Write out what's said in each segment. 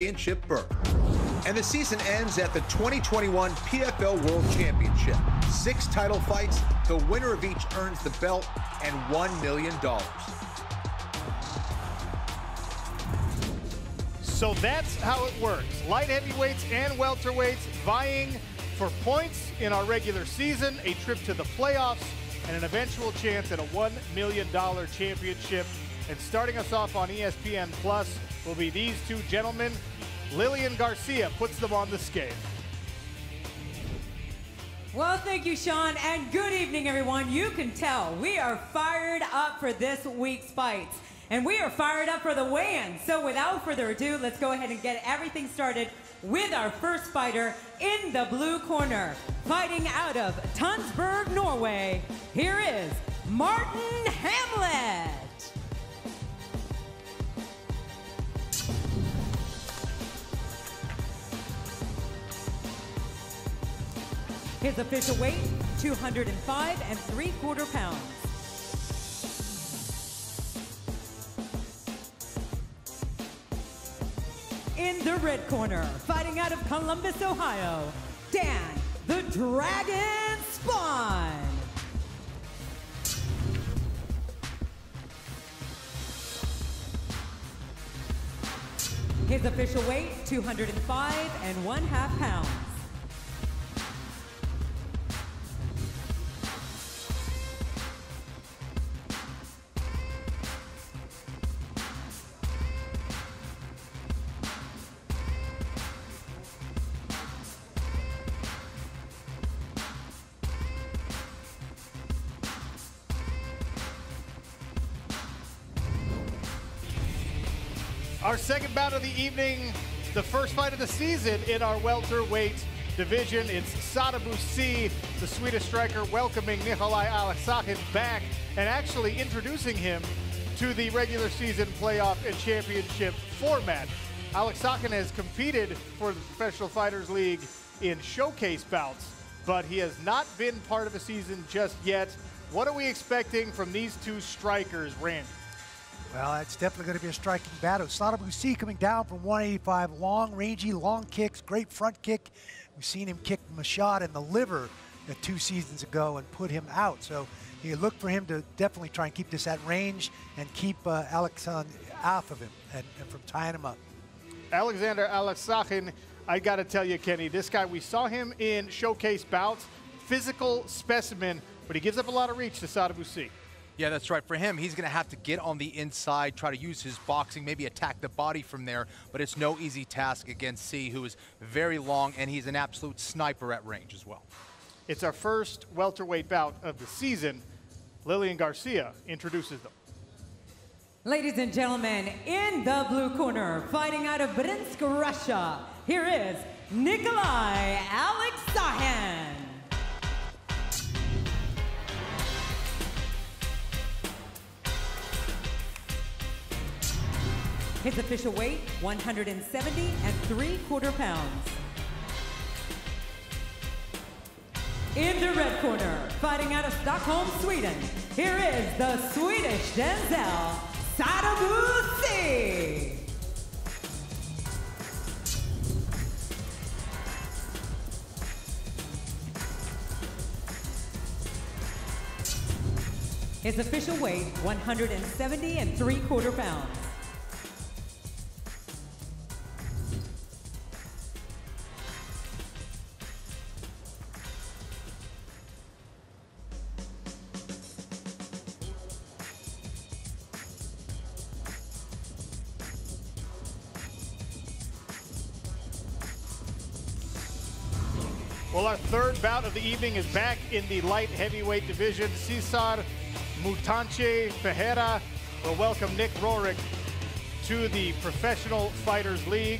championship berth. And the season ends at the 2021 PFL World Championship. Six title fights, the winner of each earns the belt and $1 million. So that's how it works. Light heavyweights and welterweights vying for points in our regular season, a trip to the playoffs, and an eventual chance at a $1 million championship. And starting us off on ESPN Plus will be these two gentlemen. Lillian Garcia puts them on the scale. Well, thank you, Sean, and good evening, everyone. You can tell we are fired up for this week's fights. And we are fired up for the weigh-in. So without further ado, let's go ahead and get everything started with our first fighter in the blue corner. Fighting out of Tønsberg, Norway, here is Martin Hamlet. His official weight, 205 and 3 quarter pounds. In the red corner, fighting out of Columbus, Ohio, Dan the Dragon Spohn. His official weight, 205 and one half pounds. Our second bout of the evening, the first fight of the season in our welterweight division. It's Sadibou Sy, the Swedish striker, welcoming Nikolai Alexakhin back and actually introducing him to the regular season playoff and championship format. Alexakhin has competed for the Professional Fighters League in showcase bouts, but he has not been part of a season just yet. What are we expecting from these two strikers, Randy? Well, it's definitely going to be a striking battle. Sadibou Sy coming down from 185, long, rangy, long kicks, great front kick. We've seen him kick Mashad in the liver two seasons ago and put him out. So you look for him to definitely try and keep this at range and keep uh, off of him and, and from tying him up. Alexander Alexakhin, I got to tell you, Kenny, this guy, we saw him in showcase bouts, physical specimen, but he gives up a lot of reach to Sadibou Sy. Yeah, that's right. For him, he's going to have to get on the inside, try to use his boxing, maybe attack the body from there. But it's no easy task against Sy, who is very long, and he's an absolute sniper at range as well. It's our first welterweight bout of the season. Lillian Garcia introduces them. Ladies and gentlemen, in the blue corner, fighting out of Bryansk, Russia, here is Nikolai Alexakhin. His official weight, 170 and 3 quarter pounds. In the red corner, fighting out of Stockholm, Sweden, here is the Swedish Denzel Sadibou Sy. His official weight, 170 and 3 quarter pounds. The evening is back in the light heavyweight division. Cesar Mutante Ferreira will welcome Nick Roehrig to the Professional Fighters League.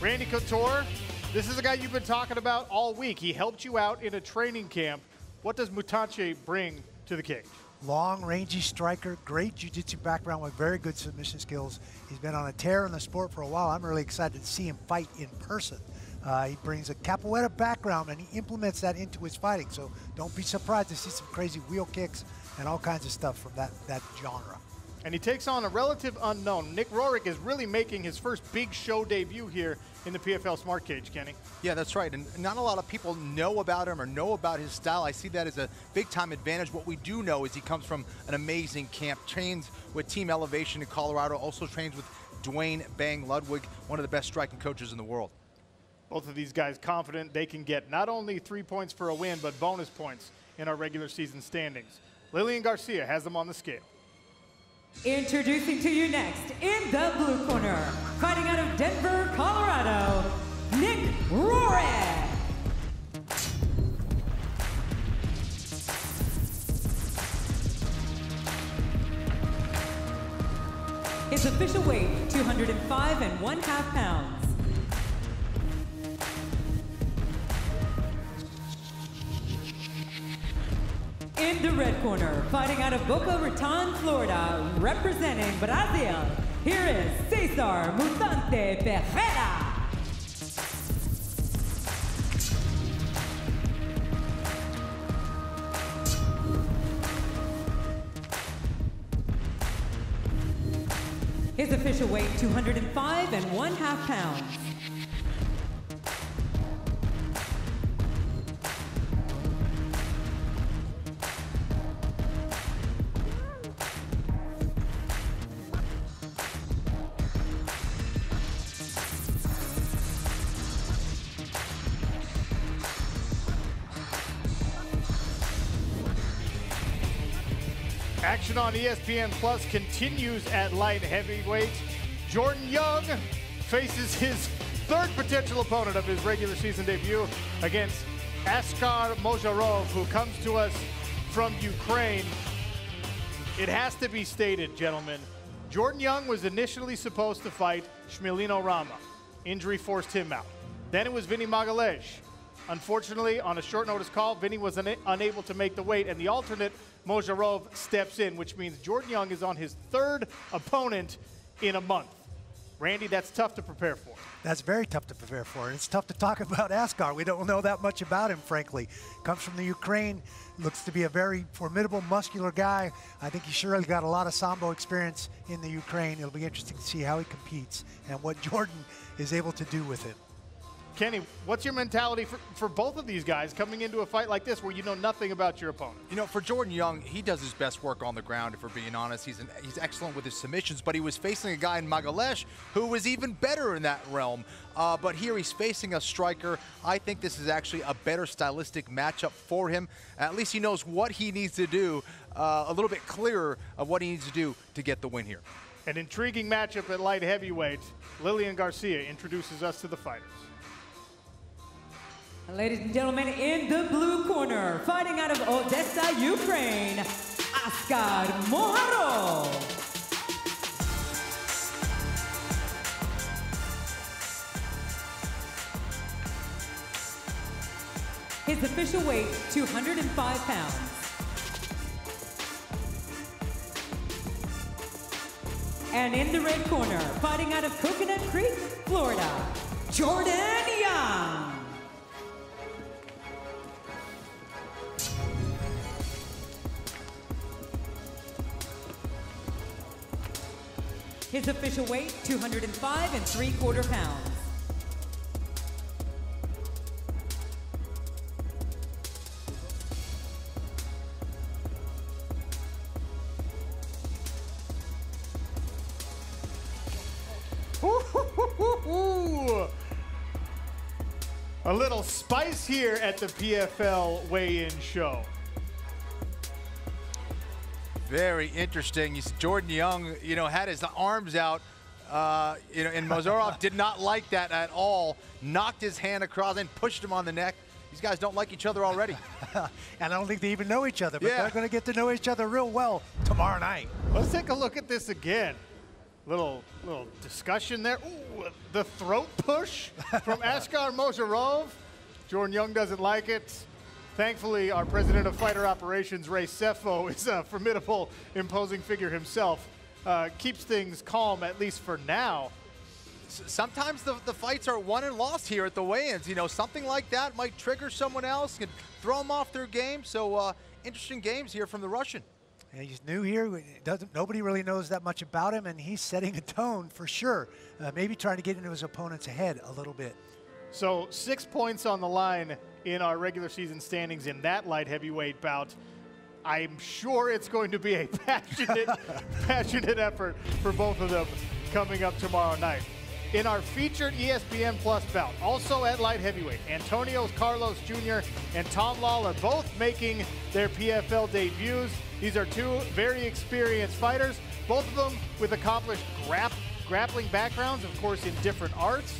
Randy Couture, this is a guy you've been talking about all week. He helped you out in a training camp. What does Mutante bring to the cage? Long, rangy striker, great jiu-jitsu background with very good submission skills. He's been on a tear in the sport for a while. I'm really excited to see him fight in person. Uh, he brings a capoeira background and he implements that into his fighting. So don't be surprised to see some crazy wheel kicks and all kinds of stuff from that, that genre. and he takes on a relative unknown. Nick Roehrig is really making his first big show debut here in the PFL Smart Cage, Kenny. Yeah, that's right. And not a lot of people know about him or know about his style. I see that as a big time advantage. What we do know is he comes from an amazing camp, trains with Team Elevation in Colorado, also trains with Duane Bang Ludwig, one of the best striking coaches in the world. Both of these guys confident they can get not only three points for a win, but bonus points in our regular season standings. Lillian Garcia has them on the scale. Introducing to you next, in the blue corner, fighting out of Denver, Colorado, Nick Roehrig. His official weight, 205 and one half pounds. The red corner, fighting out of Boca Raton, Florida, representing Brazil, here is Cesar Mutante Ferreira. His official weight, 205 and one half pounds. Action on ESPN Plus continues at light heavyweight. Jordan Young faces his third potential opponent of his regular season debut against Askar Mozharov, who comes to us from Ukraine. It has to be stated, gentlemen, Jordan Young was initially supposed to fight Smealinho Rama. Injury forced him out. Then it was Vinny Magalhaes. Unfortunately, on a short notice call, Vinny was una unable to make the weight, and the alternate Mozharov steps in, which means Jordan Young is on his third opponent in a month. Randy, that's tough to prepare for. That's very tough to prepare for. It's tough to talk about Askar. We don't know that much about him, frankly. Comes from the Ukraine, looks to be a very formidable, muscular guy. I think he surely got a lot of Sambo experience in the Ukraine. It'll be interesting to see how he competes and what Jordan is able to do with it. Kenny, what's your mentality for, for both of these guys coming into a fight like this where you know nothing about your opponent? You know, for Jordan Young, he does his best work on the ground, if we're being honest. He's, an, he's excellent with his submissions, but he was facing a guy in Magalhaes who was even better in that realm. Uh, but here he's facing a striker. I think this is actually a better stylistic matchup for him. At least he knows what he needs to do, uh, a little bit clearer of what he needs to do to get the win here. An intriguing matchup at light heavyweight. Lillian Garcia introduces us to the fighters. Ladies and gentlemen, in the blue corner, fighting out of Odessa, Ukraine, Askar Moro. His official weight, 205 pounds. And in the red corner, fighting out of Coconut Creek, Florida, Jordan Young. His official weight, 205 and three quarter pounds. A little spice here at the PFL weigh-in show. Very interesting. You see Jordan Young, you know, had his arms out, uh, you know, and Mozharov did not like that at all. Knocked his hand across and pushed him on the neck. These guys don't like each other already. and I don't think they even know each other, but Yeah. they're going to get to know each other real well tomorrow night. Let's take a look at this again. Little little discussion there. Ooh, the throat push from Askar Mozharov. Jordan Young doesn't like it. Thankfully, our president of fighter operations, Ray Sefo, is a formidable, imposing figure himself. Uh, keeps things calm, at least for now. Sometimes the, the fights are won and lost here at the weigh-ins. You know, something like that might trigger someone else, and throw them off their game. So uh, interesting games here from the Russian. And he's new here. Doesn't nobody really knows that much about him, and he's setting a tone for sure. Uh, maybe trying to get into his opponent's head a little bit. So six points on the line in our regular season standings in that light heavyweight bout. I'm sure it's going to be a passionate, passionate effort for both of them coming up tomorrow night. In our featured ESPN Plus bout, also at light heavyweight, Antonio Carlos Jr. and Tom Lawler both making their PFL debuts. These are two very experienced fighters, both of them with accomplished grap- grappling backgrounds, of course, in different arts.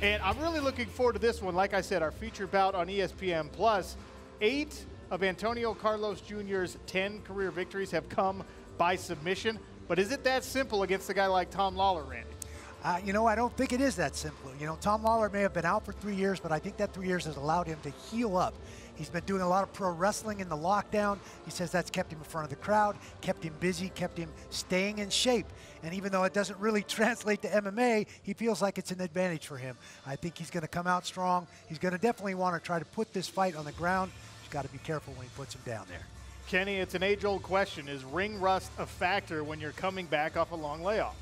And I'm really looking forward to this one. Like I said, our featured bout on ESPN Plus. Eight of Antonio Carlos Jr.'s 10 career victories have come by submission. But is it that simple against a guy like Tom Lawler, Randy? Uh, you know, I don't think it is that simple. You know, Tom Lawler may have been out for three years, but I think that three years has allowed him to heal up. He's been doing a lot of pro wrestling in the lockdown. He says that's kept him in front of the crowd, kept him busy, kept him staying in shape. And even though it doesn't really translate to MMA, he feels like it's an advantage for him. I think he's going to come out strong. He's going to definitely want to try to put this fight on the ground. He's got to be careful when he puts him down there. Kenny, it's an age old question. Is ring rust a factor when you're coming back off a long layoff?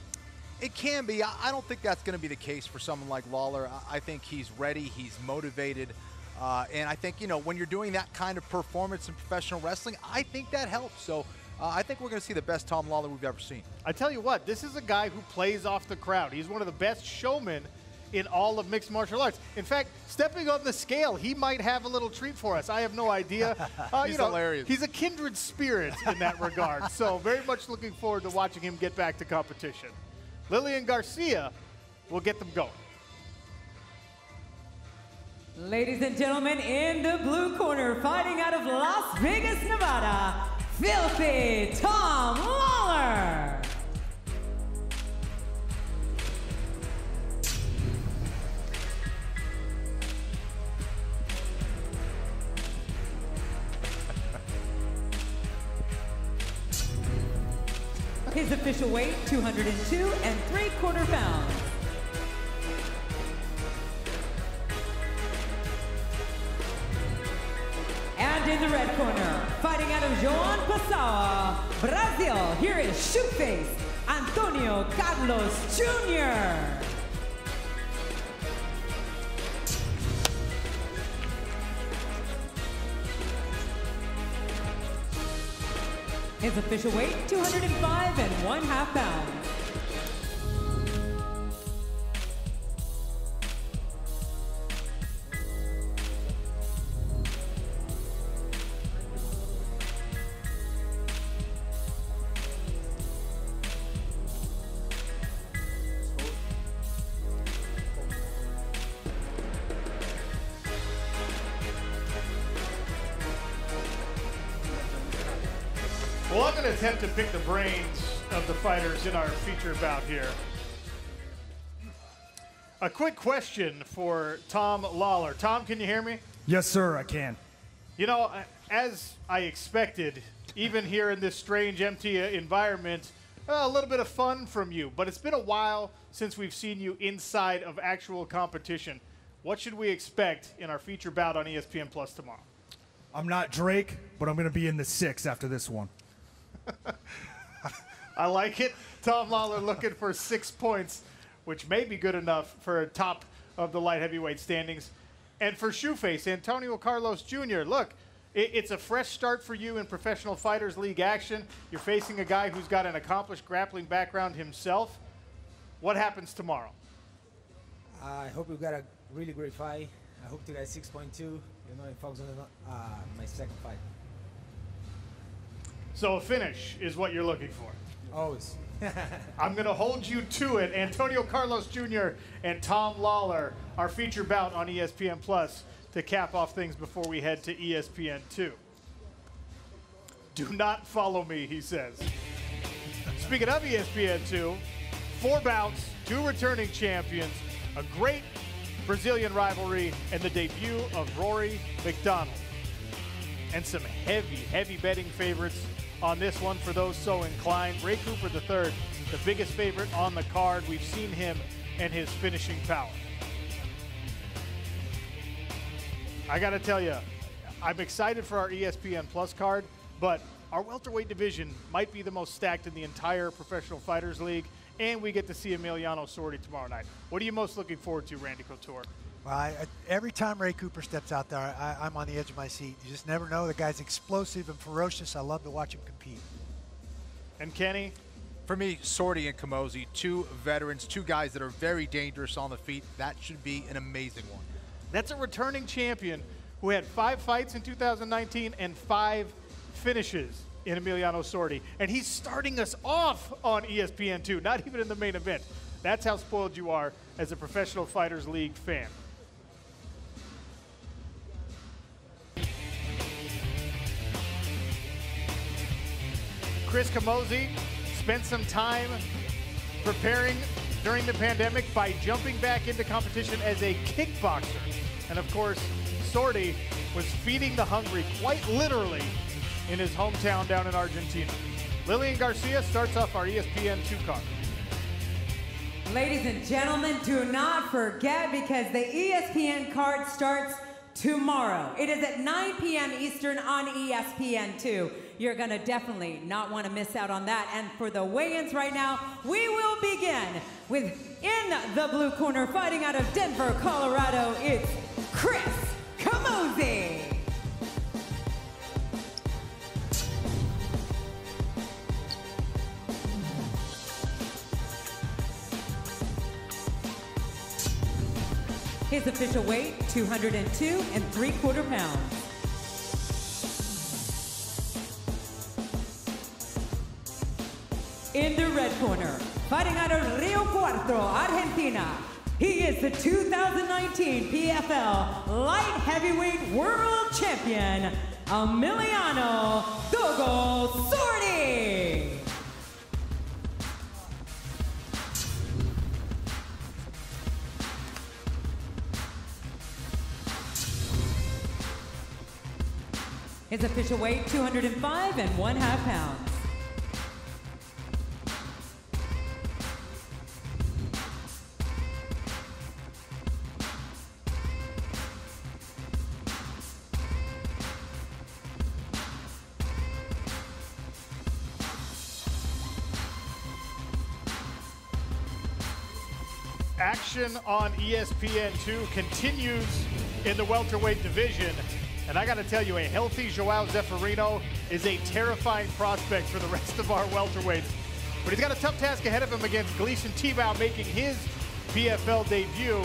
It can be. I don't think that's going to be the case for someone like Lawler. I think he's ready, he's motivated. Uh, and I think, you know, when you're doing that kind of performance in professional wrestling, I think that helps. So uh, I think we're going to see the best Tom Lawler we've ever seen. I tell you what, this is a guy who plays off the crowd. He's one of the best showmen in all of mixed martial arts. In fact, stepping on the scale, he might have a little treat for us. I have no idea. Uh, he's you know, hilarious. He's a kindred spirit in that regard. So very much looking forward to watching him get back to competition. Lillian Garcia will get them going. Ladies and gentlemen, in the blue corner, fighting out of Las Vegas, Nevada, Filthy Tom Lawler. His official weight, 202 and three quarter pounds. Pessoa, Brazil, here is Shoeface, Antonio Carlos Jr. His official weight, 205 and one half pounds. Well, I'm going to attempt to pick the brains of the fighters in our feature bout here. A quick question for Tom Lawler. Tom, can you hear me? Yes, sir, I can. You know, as I expected, even here in this strange, empty uh, environment, uh, a little bit of fun from you. But it's been a while since we've seen you inside of actual competition. What should we expect in our feature bout on ESPN Plus tomorrow? I'm not Drake, but I'm going to be in the six after this one. I like it. Tom Lawler looking for six points, which may be good enough for a top of the light heavyweight standings. And for Shoeface, Antonio Carlos Jr., look, it, it's a fresh start for you in Professional Fighters League action. You're facing a guy who's got an accomplished grappling background himself. What happens tomorrow? I hope we got a really great fight. I hope to get 6.2, you know, and focus on uh, my second fight. So a finish is what you're looking for. Always. I'm going to hold you to it. Antonio Carlos Jr. and Tom Lawler, our feature bout on ESPN Plus to cap off things before we head to ESPN 2. Do not follow me, he says. Speaking of ESPN 2, four bouts, two returning champions, a great Brazilian rivalry, and the debut of Rory MacDonald. And some heavy, heavy betting favorites on this one for those so inclined. Ray Cooper III, the biggest favorite on the card. We've seen him and his finishing power. I got to tell you, I'm excited for our ESPN Plus card, but our welterweight division might be the most stacked in the entire Professional Fighters League, and we get to see Emiliano Sordi tomorrow night. What are you most looking forward to, Randy Couture? Well, I, I, every time Ray Cooper steps out there, I, I'm on the edge of my seat. You just never know. The guy's explosive and ferocious. I love to watch him compete. And Kenny? For me, Sordi and Camozzi, two veterans, two guys that are very dangerous on the feet. That should be an amazing one. That's a returning champion who had five fights in 2019 and five finishes in Emiliano Sordi. And he's starting us off on ESPN2, not even in the main event. That's how spoiled you are as a Professional Fighters League fan. Chris Camozzi spent some time preparing during the pandemic by jumping back into competition as a kickboxer. And of course, Sordi was feeding the hungry quite literally in his hometown down in Argentina. Lillian Garcia starts off our ESPN 2 card. Ladies and gentlemen, do not forget because the ESPN card starts tomorrow. It is at 9 p.m. Eastern on ESPN2. You're going to definitely not want to miss out on that. And for the weigh-ins right now, we will begin with in the blue corner, fighting out of Denver, Colorado, it's Chris Camozzi. His official weight, 202 and three quarter pounds. In the red corner, fighting out of Rio Cuarto, Argentina, he is the 2019 PFL Light Heavyweight World Champion, Emiliano Dogo Sordi. His official weight, 205 and one half pounds. Action on ESPN2 continues in the welterweight division. And I got to tell you, a healthy Joao Zeferino is a terrifying prospect for the rest of our welterweights. But he's got a tough task ahead of him against Gleison Tibau making his PFL debut.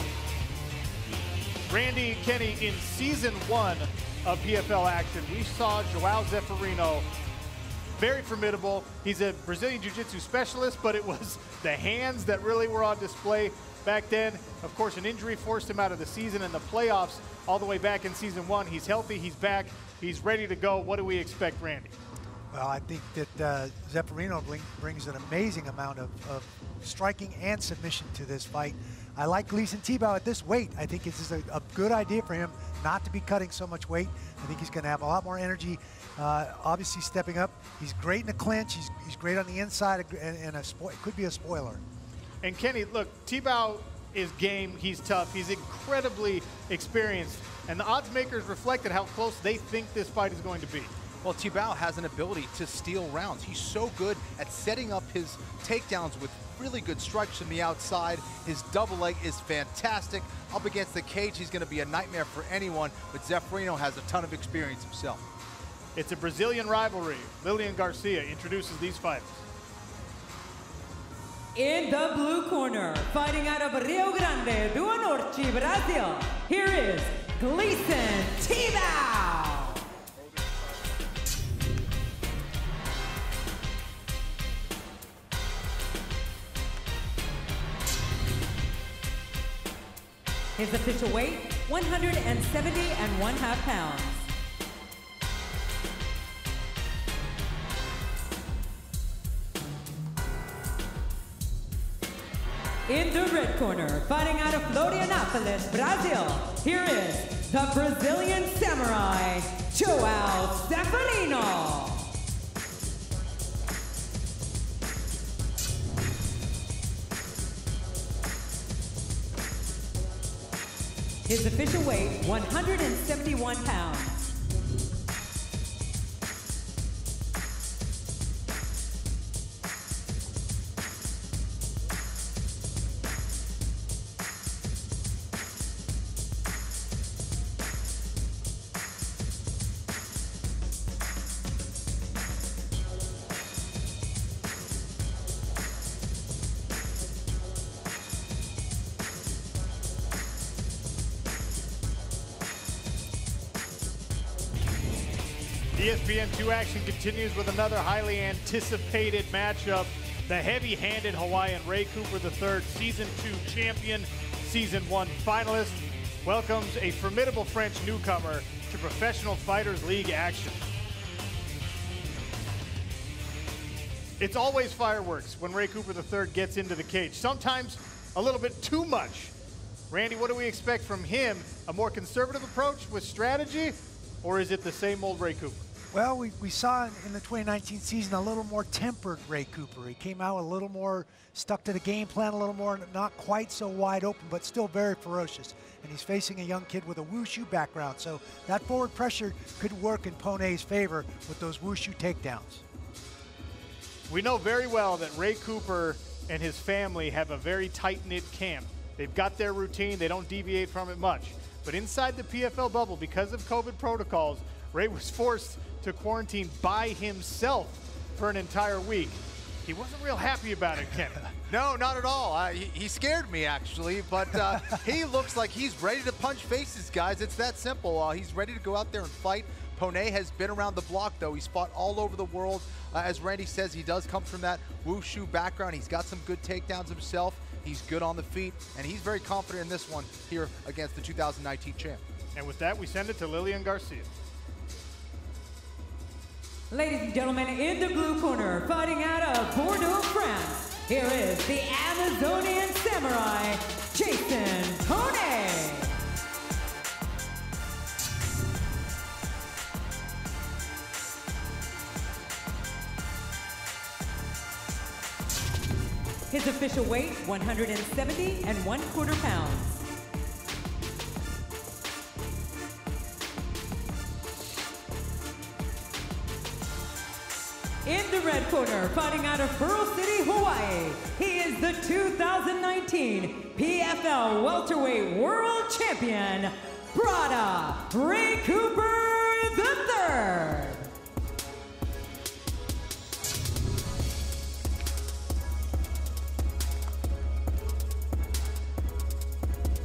Randy Kenny in season one of PFL action, we saw Joao Zeferino very formidable. He's a Brazilian Jiu-Jitsu specialist, but it was the hands that really were on display back then. Of course, an injury forced him out of the season and the playoffs all the way back in season one. He's healthy, he's back, he's ready to go. What do we expect, Randy? Well, I think that uh, Zeferino bring, brings an amazing amount of, of, striking and submission to this fight. I like Gleison Tibau at this weight. I think this is a, a, good idea for him not to be cutting so much weight. I think he's going to have a lot more energy. Uh, obviously, stepping up. He's great in the clinch. He's, he's great on the inside, and, and a could be a spoiler. And Kenny, look, Tibau is game. He's tough. He's incredibly experienced. And the odds makers reflected how close they think this fight is going to be. Well, Tibau has an ability to steal rounds. He's so good at setting up his takedowns with really good strikes from the outside. His double leg is fantastic. Up against the cage, he's going to be a nightmare for anyone, but Zeferino has a ton of experience himself. It's a Brazilian rivalry. Lillian Garcia introduces these fighters. In the blue corner, fighting out of Rio Grande do Norte, Brazil, here is Gleison Tibau. His official weight, 170 and one half pounds. In the red corner, fighting out of Florianopolis, Brazil, here is the Brazilian Samurai, Joao Zeferino. His official weight, 171 pounds. ESPN2 action continues with another highly anticipated matchup. The heavy-handed Hawaiian Ray Cooper III, Season 2 champion, Season 1 finalist, welcomes a formidable French newcomer to Professional Fighters League action. It's always fireworks when Ray Cooper III gets into the cage. Sometimes a little bit too much. Randy, what do we expect from him? A more conservative approach with strategy, or is it the same old Ray Cooper? Well, we, we saw in the 2019 season a little more tempered Ray Cooper. He came out a little more stuck to the game plan, a little more not quite so wide open, but still very ferocious. And he's facing a young kid with a wushu background, so that forward pressure could work in Ponet's favor with those wushu takedowns. We know very well that Ray Cooper and his family have a very tight-knit camp. They've got their routine. They don't deviate from it much. But inside the PFL bubble, because of COVID protocols, Ray was forced to quarantine by himself for an entire week. He wasn't real happy about it, Ken. No, not at all. Uh, he, he, scared me, actually, but uh, he looks like he's ready to punch faces, guys. It's that simple. Uh, he's ready to go out there and fight. Ponet has been around the block, though. He's fought all over the world. Uh, as Randy says, he does come from that wushu background. He's got some good takedowns himself. He's good on the feet, and he's very confident in this one here against the 2019 champ. And with that, we send it to Lillian Garcia. Ladies and gentlemen, in the blue corner, fighting out of Bordeaux, France, here is the Amazonian Samurai, Jason Ponet. His official weight, 170 and one quarter pounds. In the red corner, fighting out of Pearl City, Hawaii, he is the 2019 PFL Welterweight World Champion, Prada Ray Cooper III.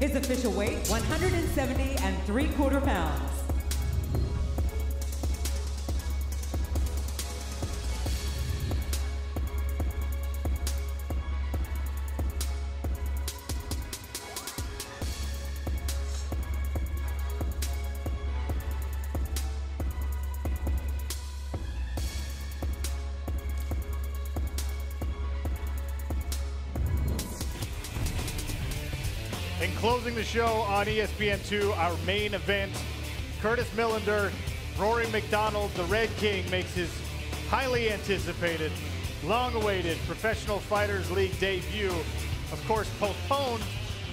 His official weight, 170 and three quarter pounds. Show on ESPN2, our main event, Curtis Millender, Rory MacDonald, the Red King, makes his highly anticipated, long-awaited Professional Fighters League debut. Of course, postponed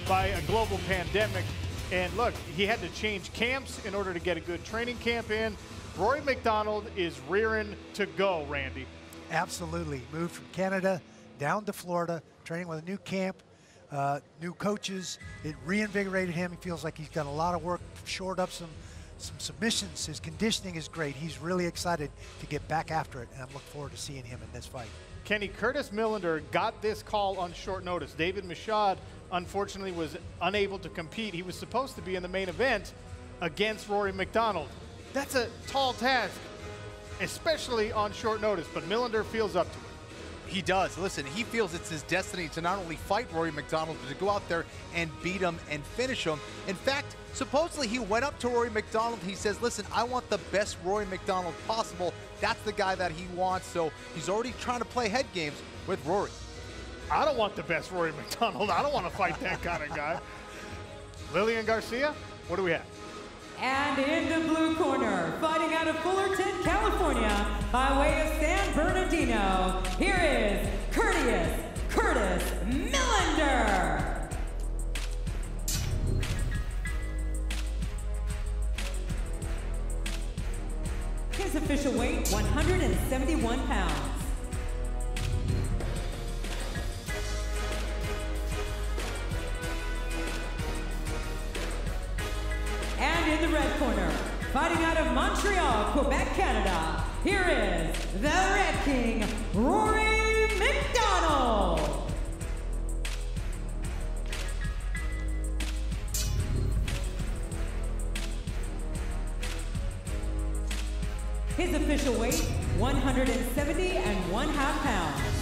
by a global pandemic. And look, he had to change camps in order to get a good training camp in. Rory MacDonald is rearing to go, Randy. Absolutely. Moved from Canada down to Florida, training with a new camp, uh, new coaches. It reinvigorated him. He feels like he's got a lot of work, shored up some some submissions. His conditioning is great. He's really excited to get back after it, and I'm looking forward to seeing him in this fight. Kenny Curtis Millender got this call on short notice. David Michaud, unfortunately, was unable to compete. He was supposed to be in the main event against Rory MacDonald. That's a tall task, especially on short notice, but Millender feels up to it. He does. Listen, he feels it's his destiny to not only fight Rory MacDonald, but to go out there and beat him and finish him. In fact, supposedly he went up to Rory MacDonald. He says, listen, I want the best Rory MacDonald possible. That's the guy that he wants. So he's already trying to play head games with Rory. I don't want the best Rory MacDonald. I don't want to fight that kind of guy. Lillian Garcia, what do we have? And in the blue corner, fighting out of Fullerton, California, by way of San Bernardino, here is Curtis Curtis Millender. His official weight, 171 pounds. In the red corner, fighting out of Montreal, Quebec, Canada, here is the Red King, Rory MacDonald. His official weight, 170 and one half pounds.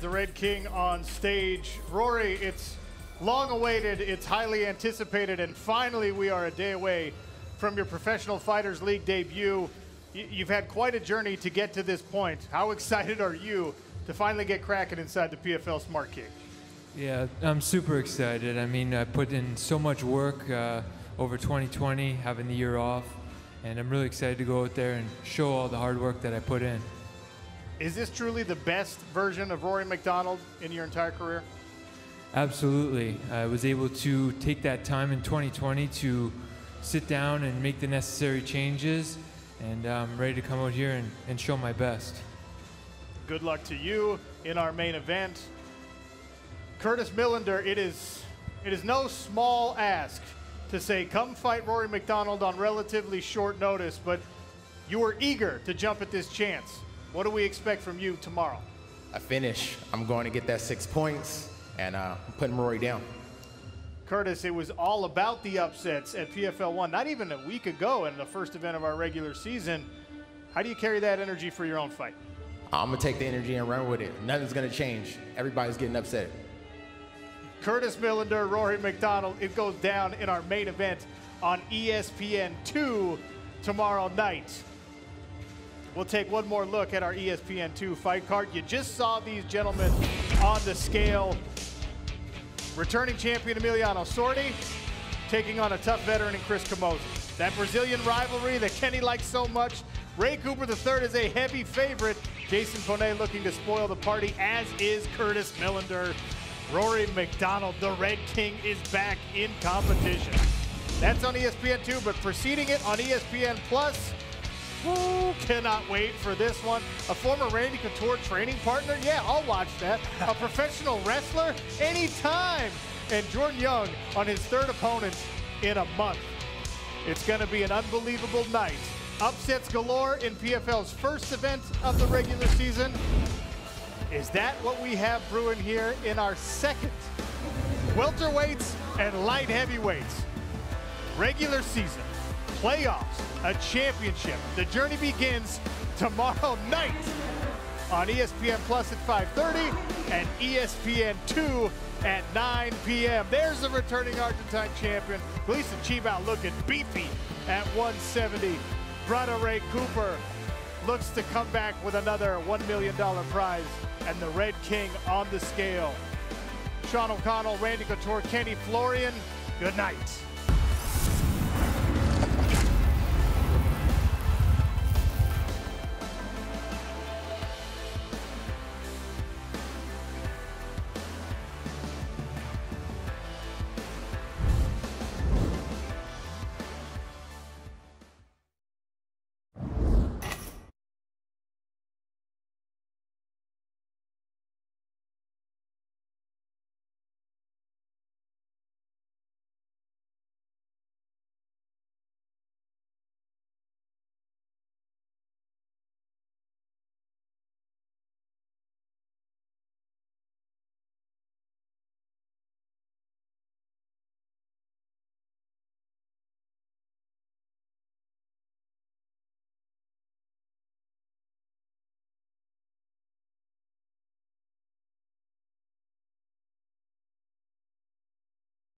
The Red King on stage. Rory, it's long awaited, it's highly anticipated, and finally we are a day away from your Professional Fighters League debut. Y- You've had quite a journey to get to this point. How excited are you to finally get cracking inside the PFL Smart Kick? Yeah, I'm super excited. I mean, I put in so much work uh, over 2020, having the year off, and I'm really excited to go out there and show all the hard work that I put in. Is this truly the best version of Rory MacDonald in your entire career? Absolutely. I was able to take that time in 2020 to sit down and make the necessary changes, and I'm ready to come out here and, and show my best. Good luck to you in our main event. Curtis Millender, it is it is no small ask to say come fight Rory MacDonald on relatively short notice, but you were eager to jump at this chance. What do we expect from you tomorrow? I finish. I'm going to get that six points, and uh, I'm putting Rory down. Curtis, it was all about the upsets at PFL 1, not even a week ago in the first event of our regular season. How do you carry that energy for your own fight? I'm gonna take the energy and run with it. Nothing's gonna change. Everybody's getting upset. Curtis Millender, Rory MacDonald. It goes down in our main event on ESPN 2 tomorrow night. We'll take one more look at our E ESPN 2 fight card. You just saw these gentlemen on the scale. Returning champion Emiliano Sordi taking on a tough veteran in Chris Camozzi. That Brazilian rivalry that Kenny likes so much. Ray Cooper III is a heavy favorite. Jason Ponet looking to spoil the party, as is Curtis Millender. Rory MacDonald, the Red King, is back in competition. That's on E ESPN2, but preceding it on ESPN Plus. Who cannot wait for this one? A former Randy Couture training partner? Yeah, I'll watch that. A professional wrestler? Anytime. And Jordan Young on his third opponent in a month. It's going to be an unbelievable night. Upsets galore in PFL's first event of the regular season. Is that what we have brewing here in our second? Welterweights and light heavyweights. Regular season, playoffs, a championship. The journey begins tomorrow night on ESPN Plus at 5:30 and ESPN 2 at 9 p.m. There's the returning Argentine champion, Gleison Tibau looking beefy at 170. Brother Ray Cooper looks to come back with another $1 million prize and the Red King on the scale. Sean O'Connell, Randy Couture, Kenny Florian, good night.